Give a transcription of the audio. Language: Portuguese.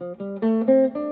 Música